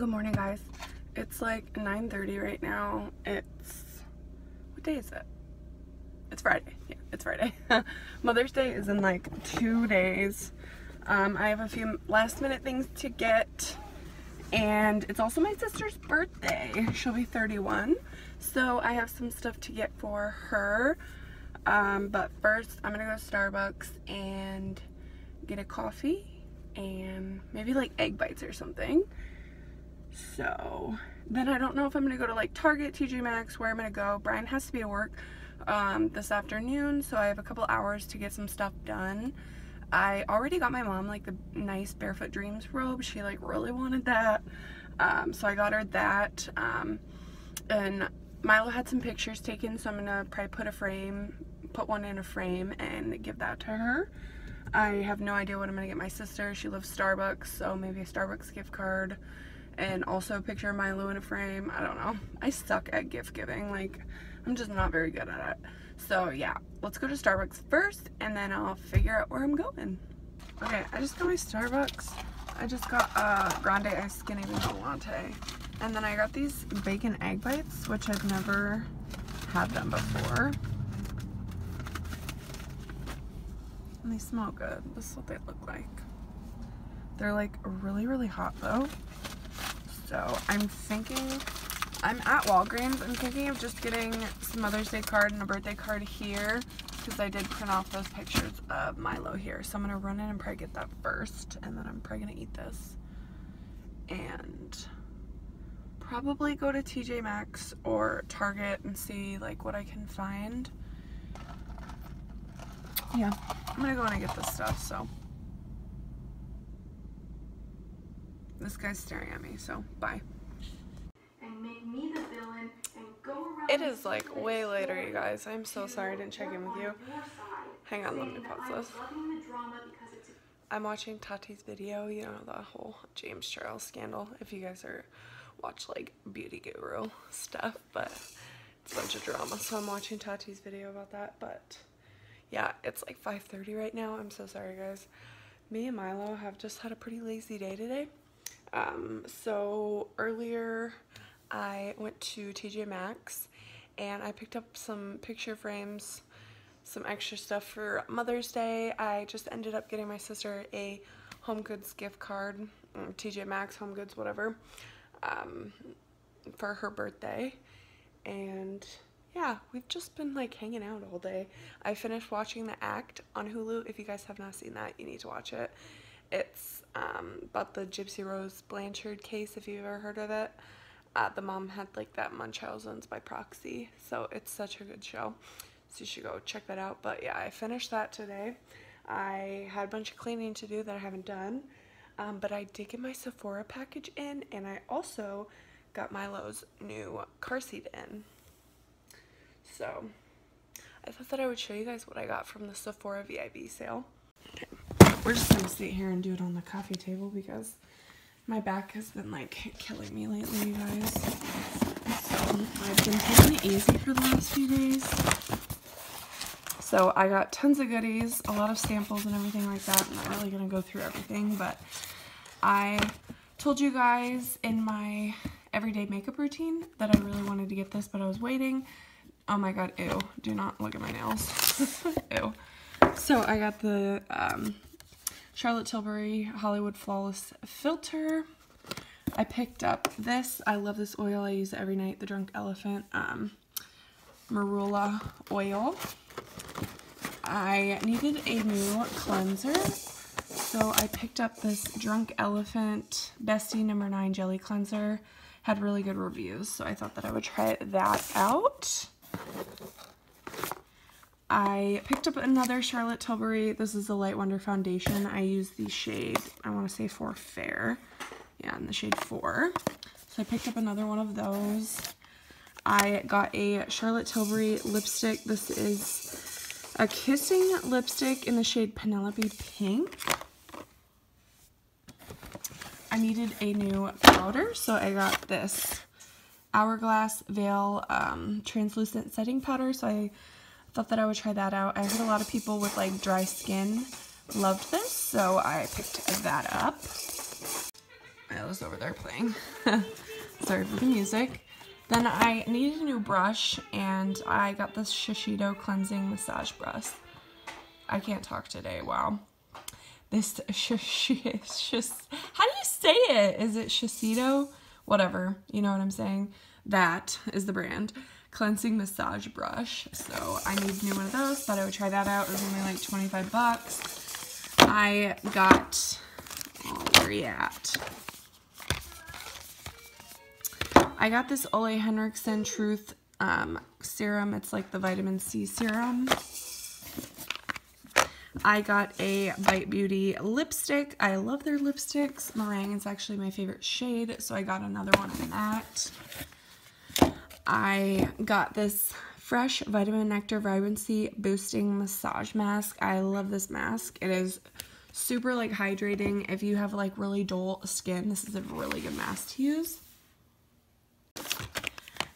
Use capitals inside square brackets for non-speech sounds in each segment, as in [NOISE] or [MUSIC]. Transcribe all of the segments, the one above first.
Good morning, guys. It's like 9.30 right now. It's, what day is it? It's Friday. Yeah, it's Friday. [LAUGHS] Mother's Day is in like two days. Um, I have a few last minute things to get and it's also my sister's birthday. She'll be 31. So I have some stuff to get for her. Um, but first I'm gonna go to Starbucks and get a coffee and maybe like egg bites or something. So then I don't know if I'm gonna go to like Target, TJ Maxx, where I'm gonna go. Brian has to be at work um, this afternoon, so I have a couple hours to get some stuff done. I already got my mom like the nice Barefoot Dreams robe. She like really wanted that. Um, so I got her that. Um, and Milo had some pictures taken, so I'm gonna probably put a frame, put one in a frame and give that to her. I have no idea what I'm gonna get my sister. She loves Starbucks, so maybe a Starbucks gift card and also a picture of Milo in a frame. I don't know. I suck at gift giving. Like, I'm just not very good at it. So yeah, let's go to Starbucks first and then I'll figure out where I'm going. Okay, I just got my Starbucks. I just got uh, a grande iced skinny vanilla latte. And then I got these bacon egg bites, which I've never had them before. And they smell good. This is what they look like. They're like really, really hot though. So I'm thinking, I'm at Walgreens. I'm thinking of just getting some Mother's Day card and a birthday card here because I did print off those pictures of Milo here. So I'm going to run in and probably get that first and then I'm probably going to eat this. And probably go to TJ Maxx or Target and see like what I can find. Yeah, I'm going to go and get this stuff, so. This guy's staring at me, so bye. It is like way later, you guys. I'm so sorry I didn't check in with you. Hang on, let me pause this. I'm watching Tati's video, you know, the whole James Charles scandal, if you guys are watch like beauty guru stuff, but it's a bunch of drama. So I'm watching Tati's video about that, but yeah, it's like 5.30 right now. I'm so sorry, guys. Me and Milo have just had a pretty lazy day today. Um, so earlier I went to TJ Maxx and I picked up some picture frames, some extra stuff for Mother's Day. I just ended up getting my sister a Home Goods gift card, mm, TJ Maxx, Home Goods, whatever, um, for her birthday. And yeah, we've just been like hanging out all day. I finished watching The Act on Hulu. If you guys have not seen that, you need to watch it. It's um, about the Gypsy Rose Blanchard case, if you've ever heard of it. Uh, the mom had like that Munchausen's by proxy, so it's such a good show. So you should go check that out. But yeah, I finished that today. I had a bunch of cleaning to do that I haven't done. Um, but I did get my Sephora package in, and I also got Milo's new car seat in. So I thought that I would show you guys what I got from the Sephora VIB sale. We're just gonna sit here and do it on the coffee table because my back has been like killing me lately, you guys. So I've been taking it easy for the last few days. So I got tons of goodies, a lot of samples and everything like that. I'm not really gonna go through everything, but I told you guys in my everyday makeup routine that I really wanted to get this, but I was waiting. Oh my god, ew. Do not look at my nails. [LAUGHS] ew. So I got the um, Charlotte Tilbury Hollywood Flawless Filter. I picked up this. I love this oil. I use it every night. The Drunk Elephant um, Marula oil. I needed a new cleanser. So I picked up this Drunk Elephant Beste number 9 Jelly Cleanser. Had really good reviews, so I thought that I would try that out. I picked up another Charlotte Tilbury. This is the Light Wonder Foundation. I use the shade, I want to say for Fair. Yeah, in the shade 4. So I picked up another one of those. I got a Charlotte Tilbury lipstick. This is a kissing lipstick in the shade Penelope Pink. I needed a new powder, so I got this Hourglass Veil um, translucent setting powder. So I thought that I would try that out. I heard a lot of people with like dry skin loved this, so I picked that up. I is over there playing. [LAUGHS] Sorry for the music. Then I needed a new brush and I got this Shiseido cleansing massage brush. I can't talk today, wow. This sh sh sh how do you say it? Is it Shiseido? Whatever, you know what I'm saying? That is the brand. Cleansing massage brush. So I need a new one of those. Thought I would try that out. It was only like 25 bucks. I got, oh, where are you at? I got this Ole Henriksen Truth um, serum. It's like the vitamin C serum. I got a Bite Beauty lipstick. I love their lipsticks. Meringue is actually my favorite shade, so I got another one in that. I got this Fresh Vitamin Nectar Vibrancy Boosting Massage Mask. I love this mask. It is super like hydrating. If you have like really dull skin, this is a really good mask to use.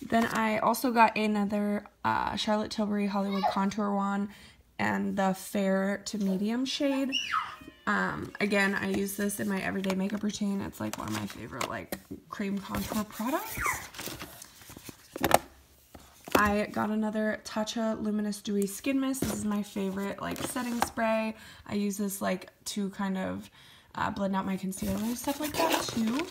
Then I also got another uh, Charlotte Tilbury Hollywood Contour Wand and the fair to medium shade. Um, again, I use this in my everyday makeup routine. It's like one of my favorite like cream contour products. I got another Tatcha Luminous Dewy Skin Mist. This is my favorite like setting spray. I use this like to kind of uh, blend out my concealer and stuff like that too.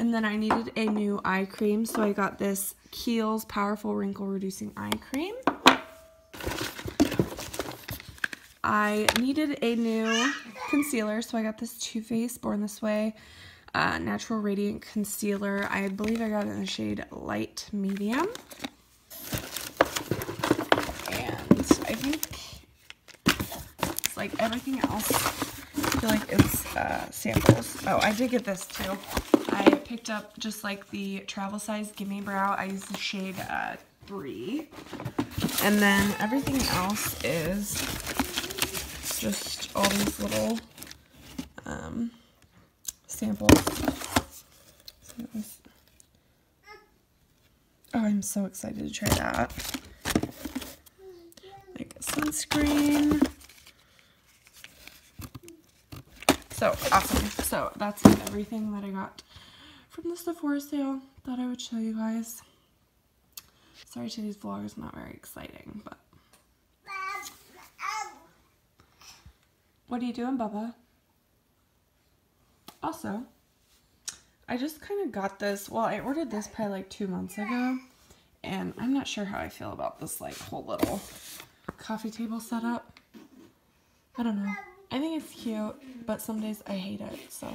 And then I needed a new eye cream, so I got this Kiehl's Powerful Wrinkle Reducing Eye Cream. I needed a new concealer, so I got this Too Faced Born This Way uh, Natural Radiant Concealer. I believe I got it in the shade Light Medium. And I think it's like everything else. I feel like it's uh, samples. Oh, I did get this too. I picked up just like the travel size Gimme Brow. I used the shade uh, 3. And then everything else is just all these little um, samples. Oh, I'm so excited to try that. Like sunscreen. So awesome. So that's everything that I got from the Sephora sale that I would show you guys. Sorry to these vlogs, not very exciting, but. What are you doing, Bubba? Also, I just kind of got this, well, I ordered this probably like two months ago, and I'm not sure how I feel about this like whole little coffee table setup. I don't know. I think it's cute, but some days I hate it, so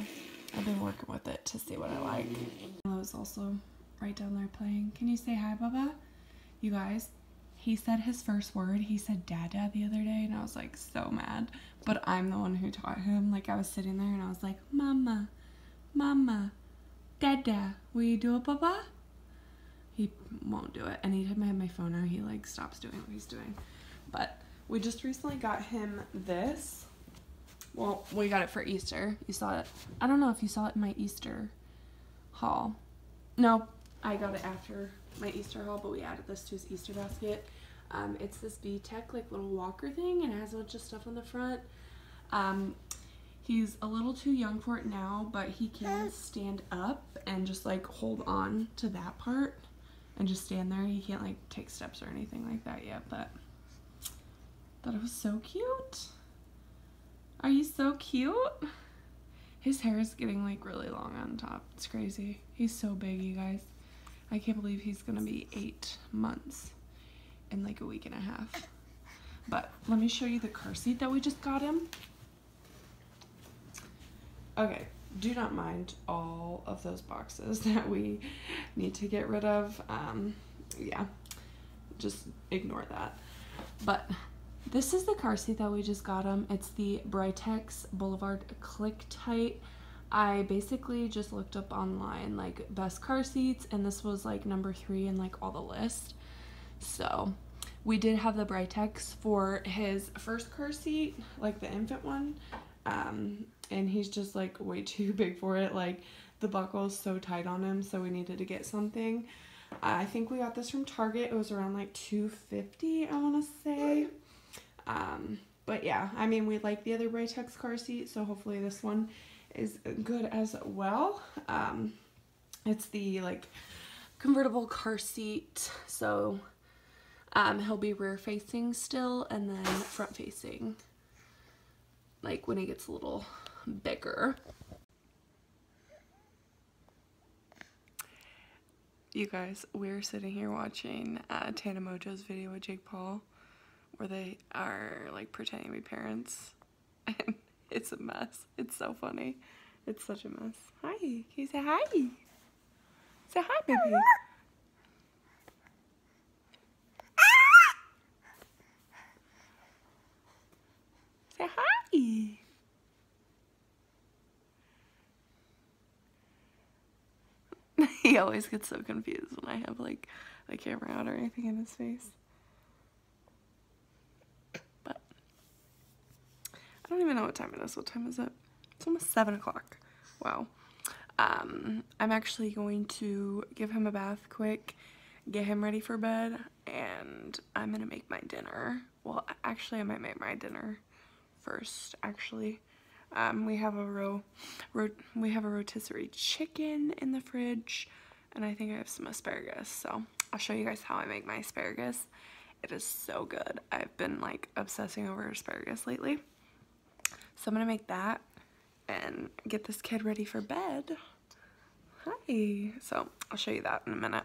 I've been working with it to see what I like. Was also right down there playing. Can you say hi, Bubba? You guys, he said his first word. He said dada the other day, and I was like so mad. But I'm the one who taught him. Like I was sitting there and I was like, Mama, Mama, Dada, will you do it, Bubba? He won't do it. Anytime I have my phone out, he like stops doing what he's doing. But we just recently got him this well, we got it for Easter. You saw it. I don't know if you saw it in my Easter haul. No, I got it after my Easter haul, but we added this to his Easter basket. Um, it's this VTech like little walker thing and it has a bunch of stuff on the front. Um, he's a little too young for it now, but he can eh. stand up and just like hold on to that part and just stand there. He can't like take steps or anything like that yet, but thought it was so cute. Are you so cute? His hair is getting like really long on top. It's crazy. He's so big, you guys. I can't believe he's gonna be eight months in like a week and a half. But let me show you the car seat that we just got him. Okay, do not mind all of those boxes [LAUGHS] that we need to get rid of. Um, yeah, just ignore that. But this is the car seat that we just got him. It's the Britax Boulevard Click Tight. I basically just looked up online like best car seats and this was like number three in like all the list. So we did have the Britax for his first car seat, like the infant one. Um, and he's just like way [LAUGHS] too big for it. Like the buckle is so tight on him, so we needed to get something. I think we got this from Target. It was around like 250 I want to say. Um, but yeah, I mean, we like the other Britax car seat, so hopefully this one is good as well. Um, it's the like convertible car seat, so um, he'll be rear facing still and then front facing like when he gets a little bigger. You guys, we're sitting here watching uh, Tana Mongeau's video with Jake Paul where they are like pretending to be parents [LAUGHS] and it's a mess. It's so funny. It's such a mess. Hi. Can you say hi? Say hi, baby. Say hi. He always gets so confused when I have like a camera out or anything in his face. But I don't even know what time it is. What time is it? It's almost 7 o'clock. Wow. Um, I'm actually going to give him a bath quick, get him ready for bed, and I'm going to make my dinner. Well, actually, I might make my dinner first, actually. Um, we have a ro, ro we have a rotisserie chicken in the fridge, and I think I have some asparagus. So I'll show you guys how I make my asparagus. It is so good. I've been like obsessing over asparagus lately. So I'm gonna make that and get this kid ready for bed. Hi. So I'll show you that in a minute.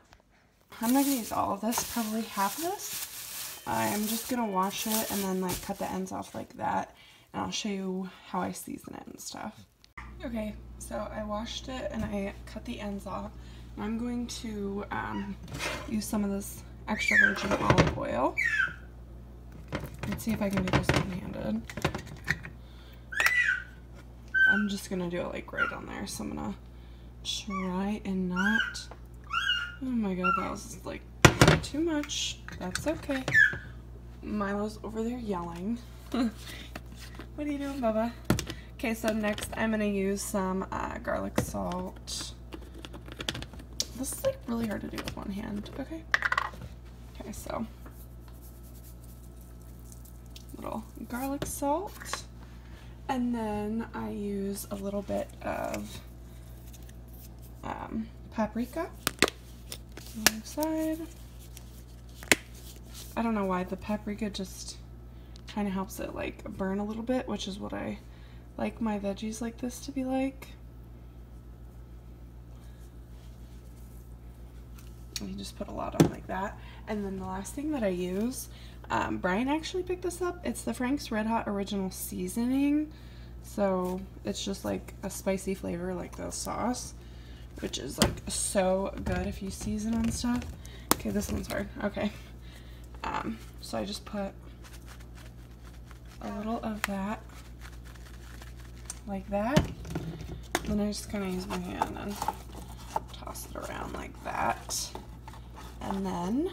I'm not gonna use all of this, probably half of this. I'm just gonna wash it and then like cut the ends off like that and I'll show you how I season it and stuff. Okay, so I washed it and I cut the ends off. I'm going to um, use some of this extra virgin olive oil. Let's see if I can do this one-handed. I'm just gonna do it like right on there, so I'm gonna try and not. Oh my god, that was like too much. That's okay. Milo's over there yelling. [LAUGHS] What are you doing, Bubba? Okay, so next I'm going to use some uh, garlic salt. This is like really hard to do with one hand, okay? Okay, so little garlic salt. And then I use a little bit of um, paprika side. I don't know why the paprika just kind of helps it like burn a little bit, which is what I like my veggies like this to be like. You just put a lot on like that. And then the last thing that I use, um, Brian actually picked this up. It's the Frank's Red Hot Original Seasoning. So it's just like a spicy flavor like the sauce, which is like so good if you season on stuff. Okay, this one's hard. Okay. Um, so I just put a little of that like that. Then I just kind of use my hand and toss it around like that. And then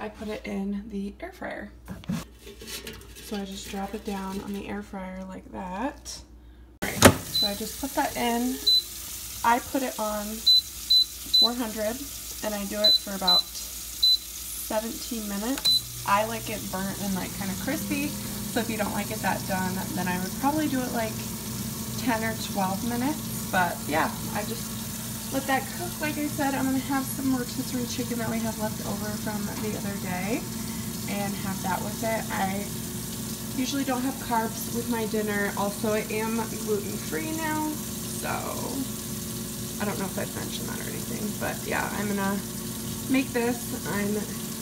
I put it in the air fryer. So I just drop it down on the air fryer like that. Right, so I just put that in. I put it on 400 and I do it for about 17 minutes. I like it burnt and like kind of crispy. So if you don't like it that done, then I would probably do it like 10 or 12 minutes. But yeah, I just let that cook. Like I said, I'm going to have some rotisserie chicken that we have left over from the other day and have that with it. I usually don't have carbs with my dinner. Also, I am gluten-free now, so I don't know if I've mentioned that or anything. But yeah, I'm going to make this. I'm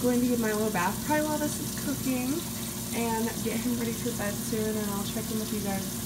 going to give my little bath probably while this is cooking and get him ready for bed soon and I'll check in with you guys